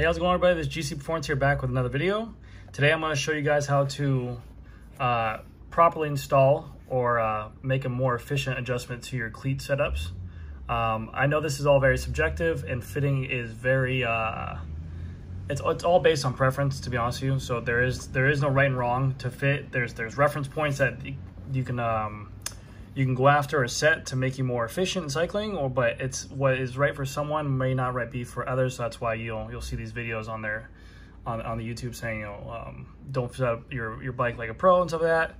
Hey, how's it going everybody? This is GC Performance here back with another video. Today I'm going to show you guys how to uh, properly install or uh, make a more efficient adjustment to your cleat setups. Um, I know this is all very subjective and fitting is very, uh, it's, it's all based on preference to be honest with you. So there is there is no right and wrong to fit. There's there's reference points that you can um, you can go after a set to make you more efficient in cycling or but it's what is right for someone may not right be for others. So that's why you'll you'll see these videos on there on, on the youtube saying you know um, don't set up your your bike like a pro and stuff like that.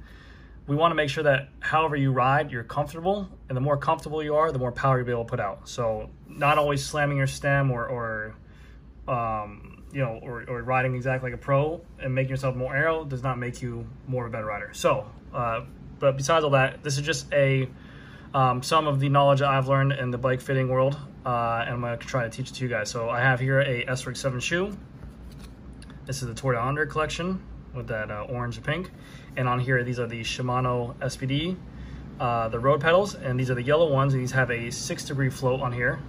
We want to make sure that however you ride you're comfortable and the more comfortable you are the more power you'll be able to put out. So not always slamming your stem or or um, you know or, or riding exactly like a pro and making yourself more aero does not make you more of a better rider. So uh, but besides all that, this is just a um, some of the knowledge I've learned in the bike fitting world, uh, and I'm to try to teach it to you guys. So I have here a S-Works 7 shoe. This is the Tour Down Under collection with that uh, orange and pink. And on here, these are the Shimano SPD, uh, the road pedals, and these are the yellow ones. And these have a six degree float on here.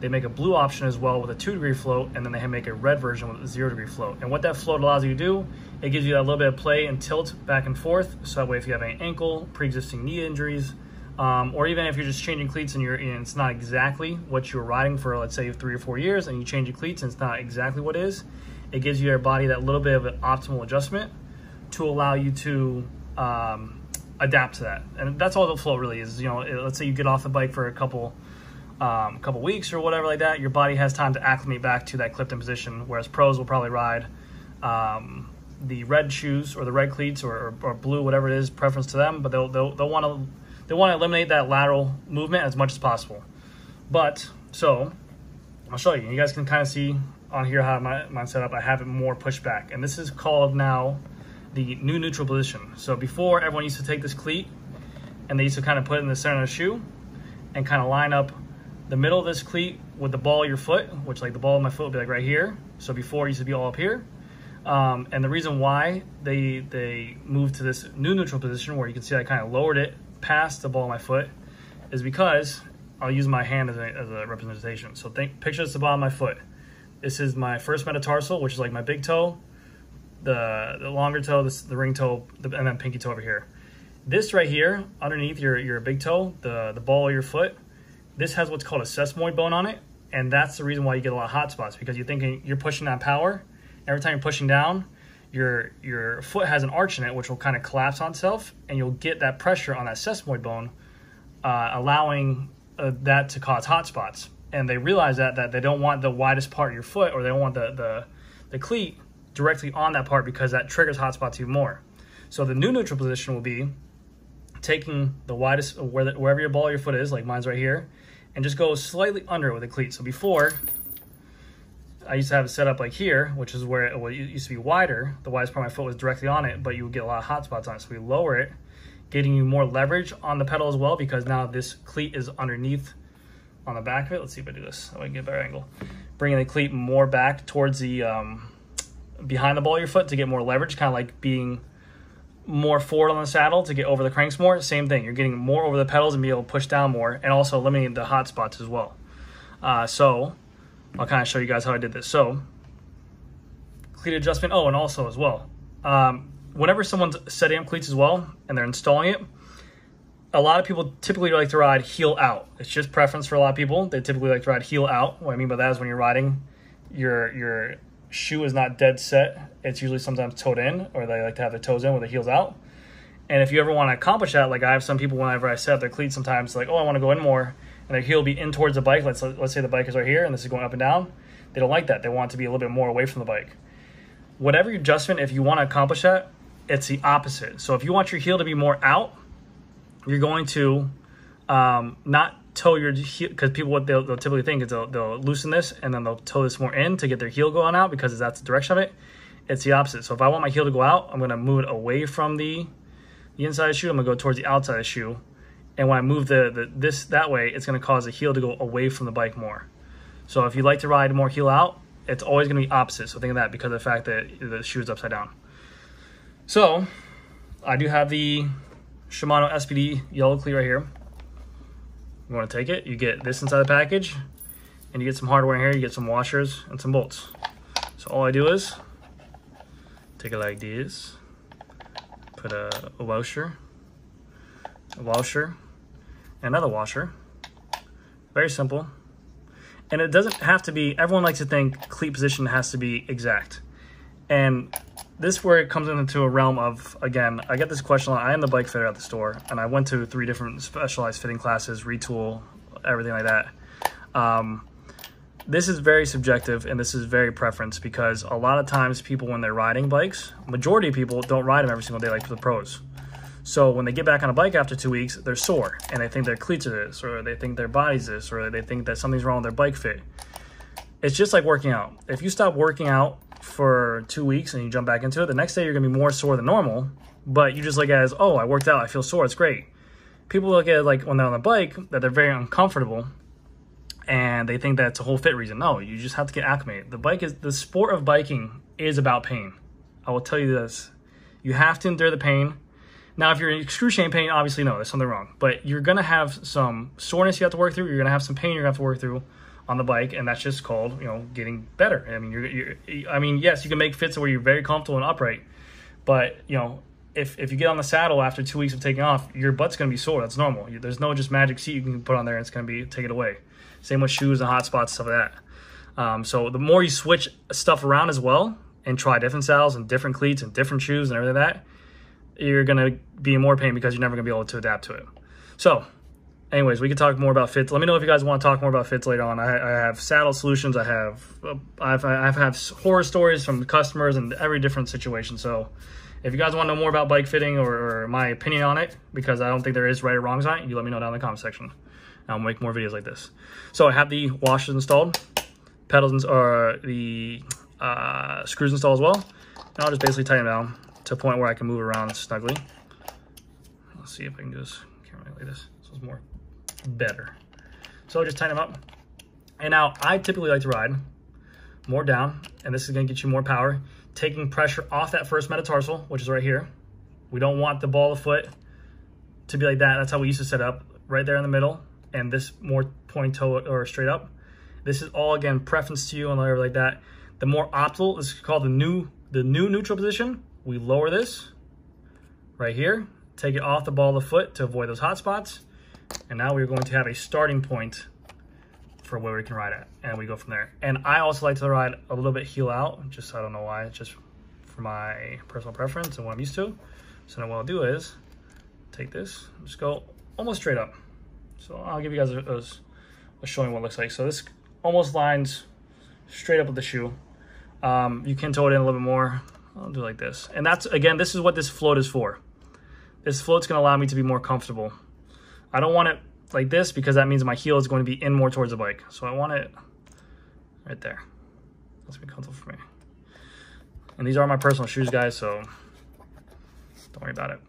They make a blue option as well with a two degree float, and then they make a red version with a zero degree float. And what that float allows you to do, it gives you that little bit of play and tilt back and forth. So that way, if you have any ankle, pre-existing knee injuries, um, or even if you're just changing cleats and you're and it's not exactly what you're riding for, let's say three or four years, and you change your cleats and it's not exactly what it is, it gives your body that little bit of an optimal adjustment to allow you to um, adapt to that. And that's all the float really is. You know, let's say you get off the bike for a couple um, couple weeks or whatever like that, your body has time to acclimate back to that Clifton position. Whereas pros will probably ride um, the red shoes or the red cleats or, or, or, blue, whatever it is, preference to them. But they'll they'll, they'll want to they want to eliminate that lateral movement as much as possible. But so I'll show you. You guys can kind of see on here how my my setup. I have it more pushed back, and this is called now the new neutral position. So before everyone used to take this cleat and they used to kind of put it in the center of the shoe and kind of line up the middle of this cleat with the ball of your foot, which like the ball of my foot would be like right here. So before it used to be all up here. Um, and the reason why they they moved to this new neutral position where you can see I kind of lowered it past the ball of my foot is because I'll use my hand as a, as a representation. So think, picture this the bottom of my foot. This is my first metatarsal, which is like my big toe, the, the longer toe, this, the ring toe, the, and then pinky toe over here. This right here, underneath your, your big toe, the, the ball of your foot, this has what's called a sesamoid bone on it, and that's the reason why you get a lot of hot spots because you're thinking you're pushing that power. Every time you're pushing down, your your foot has an arch in it, which will kind of collapse on itself, and you'll get that pressure on that sesamoid bone, uh, allowing uh, that to cause hot spots. And they realize that that they don't want the widest part of your foot, or they don't want the the, the cleat directly on that part because that triggers hot spots even more. So the new neutral position will be taking the widest where the, wherever your ball of your foot is, like mine's right here, and just go slightly under it with a cleat. So before, I used to have it set up like here, which is where it used to be wider. The widest part of my foot was directly on it, but you would get a lot of hot spots on it. So we lower it, getting you more leverage on the pedal as well, because now this cleat is underneath on the back of it. Let's see if I do this. I can get a better angle. Bringing the cleat more back towards the, um, behind the ball of your foot to get more leverage, kind of like being more forward on the saddle to get over the cranks more. Same thing. You're getting more over the pedals and be able to push down more and also eliminating the hot spots as well. Uh, so I'll kind of show you guys how I did this. So cleat adjustment. Oh, and also as well, um, whenever someone's setting up cleats as well and they're installing it, a lot of people typically like to ride heel out. It's just preference for a lot of people. They typically like to ride heel out. What I mean by that is when you're riding, your your shoe is not dead set, it's usually sometimes toed in, or they like to have their toes in with the heels out. And if you ever want to accomplish that, like I have some people whenever I set up their cleats, sometimes like, oh, I want to go in more, and their heel will be in towards the bike. Let's let's say the bike is right here, and this is going up and down. They don't like that. They want to be a little bit more away from the bike. Whatever adjustment, if you want to accomplish that, it's the opposite. So if you want your heel to be more out, you're going to um, not toe your heel because people what they'll, they'll, typically think is they'll, they'll loosen this and then they'll toe this more in to get their heel going out because that's the direction of it. It's the opposite. So if I want my heel to go out, I'm going to move it away from the, the inside of the shoe. I'm going to go towards the outside of the shoe. And when I move the, the this that way, it's going to cause the heel to go away from the bike more. So if you like to ride more heel out, it's always going to be opposite. So think of that because of the fact that the shoe is upside down. So I do have the Shimano SPD yellow cleat right here. You want to take it, you get this inside the package, and you get some hardware in here, you get some washers and some bolts. So So all I do is take it like this, put a, a washer, a washer, another washer. Very simple. And it doesn't have to be, everyone likes to think cleat position has to be exact. And this where it comes into a realm of, again, I get this question I am the bike fitter at the store, and I went to three different specialized fitting classes, Retül, everything like that. Um, this is very subjective and this is very preference because a lot of times people when they're riding bikes majority of people don't ride them every single day like for the pros so when they get back on a bike after two weeks they're sore and they think their cleats are this or they think their body's this or they think that something's wrong with their bike fit it's just like working out if you stop working out for two weeks and you jump back into it the next day you're gonna be more sore than normal but you just look at it as oh i worked out i feel sore it's great people look at it like when they're on the bike that they're very uncomfortable and they think that's a whole fit reason. No, you just have to get acclimated. The bike is the sport of biking is about pain. I will tell you this. You have to endure the pain. Now, if you're in excruciating pain, obviously no, there's something wrong. But you're gonna have some soreness you have to work through. You're gonna have some pain you're gonna have to work through on the bike, and that's just called you know getting better. I mean, you're, you're I mean, yes, you can make fits where you're very comfortable and upright, but you know if, if you get on the saddle after two weeks of taking off, your butt's to be sore. That's normal. There's no just magic seat you can put on there and it's to be take it away. Same with shoes and hot spots, stuff like that. Um, so the more you switch stuff around as well and try different styles and different cleats and different shoes and everything like that, you're going to be in more pain because you're never going to be able to adapt to it. So anyways, we can talk more about fits. Let me know if you guys want to talk more about fits later on. I, I have saddle solutions. I have, I've, I've had horror stories from customers and every different situation. So if you guys want to know more about bike fitting or, or, my opinion on it, because I don't think there is right or wrong on it, you let me know down in the comment section. I'll make more videos like this. So I have the washers installed, pedals or the uh, screws installed as well. And I'll just basically tighten them down to a point where I can move around snugly. Let's see if I can do this. Really like this. So it's more better. So I'll just tighten them up. And now I typically like to ride more down, and this is gonna get you more power taking pressure off that first metatarsal, which is right here. We don't want the ball of foot to be like that. That's how we used to set up, right there in the middle, and this more point toe or straight up. This is all, again, preference to you and whatever like that. The more optimal, this is called the new, the new neutral position. We lower this right here, take it off the ball of the foot to avoid those hot spots. And now we're going to have a starting point for where we can ride at and we go from there. And i also like to ride a little bit heel out just i don't know why just for my personal preference and what i'm used to. So now what i'll do is take this just go almost straight up. So i'll give you guys a, a, a showing what it looks like. So this almost lines straight up with the shoe. Um, you can toe it in a little bit more i'll do like this and that's again this is what this float is for this float's to allow me to be more comfortable i don't want it like this because that means my heel is going to be in more towards the bike. So I want it right there. That's be comfortable for me. And these are my personal shoes, guys, so don't worry about it.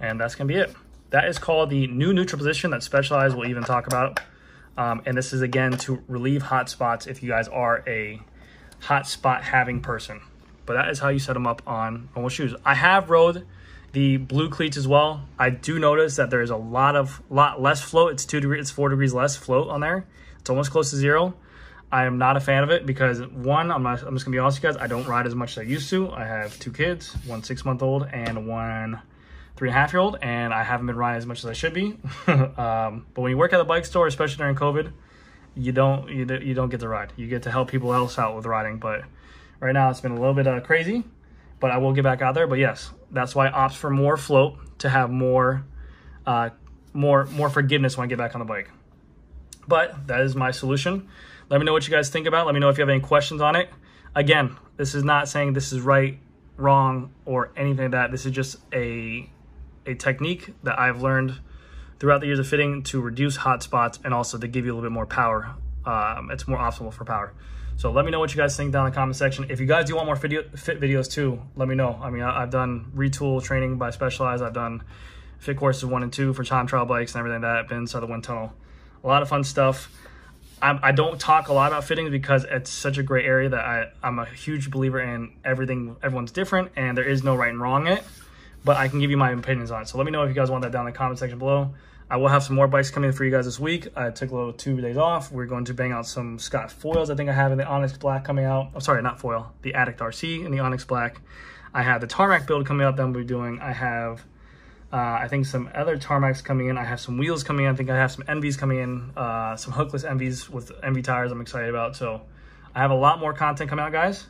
And that's gonna be it. That is called the new neutral position that Specialized will even talk about. Um, and this is again to relieve hot spots if you guys are a hot spot having person. But that is how you set them up on normal shoes. I have rode the blue cleats as well. I do notice that there's a lot of lot less float. It's two degrees, it's four degrees less float on there. It's almost close to zero. I am not a fan of it because one, I'm not. I'm just gonna be honest with you guys. I don't ride as much as I used to. I have two kids, one six month old and one three and a half year old, and I haven't been riding as much as I should be. um, but when you work at the bike store, especially during COVID, you don't you, you don't get to ride. You get to help people else out with riding. But right now, it's been a little bit uh, crazy but I will get back out there. But yes, that's why I opt for more float to have more, uh, more, more forgiveness when I get back on the bike. But that is my solution. Let me know what you guys think about. Let me know if you have any questions on it. Again, this is not saying this is right, wrong, or anything like that. This is just a a technique that I've learned throughout the years of fitting to reduce hot spots and also to give you a little bit more power. Um, it's more optimal for power. So let me know what you guys think down in the comment section. If you guys do want more video, fit videos too, let me know. I mean, I, have done Retül training by Specialized. I've done fit courses one and two for time trial bikes and everything like that. Been inside the wind tunnel. A lot of fun stuff. I'm, I do not talk a lot about fittings because it's such a great area that I, I'm a huge believer in everything. Everyone's different and there is no right and wrong in it. But I can give you my opinions on it. So let me know if you guys want that down in the comment section below. I will have some more bikes coming for you guys this week. I took a little two days off. We're going to bang out some Scott foils. I think I have in the Onyx Black coming out. Oh, sorry, not foil. The Addict RC in the Onyx Black. I have the Tarmac build coming up that I'm doing. I have, uh, I think some other Tarmacs coming in. I have some wheels coming in. I think I have some ENVEs coming in. Uh, some hookless ENVEs with ENVE tires I'm excited about. So I have a lot more content coming out, guys.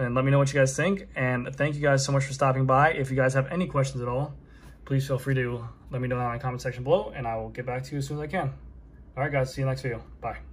And let me know what you guys think. And thank you guys so much for stopping by. If you guys have any questions at all, please feel free to let me know in the comment section below and I will get back to you as soon as I can. All right, guys, see you next video. Bye.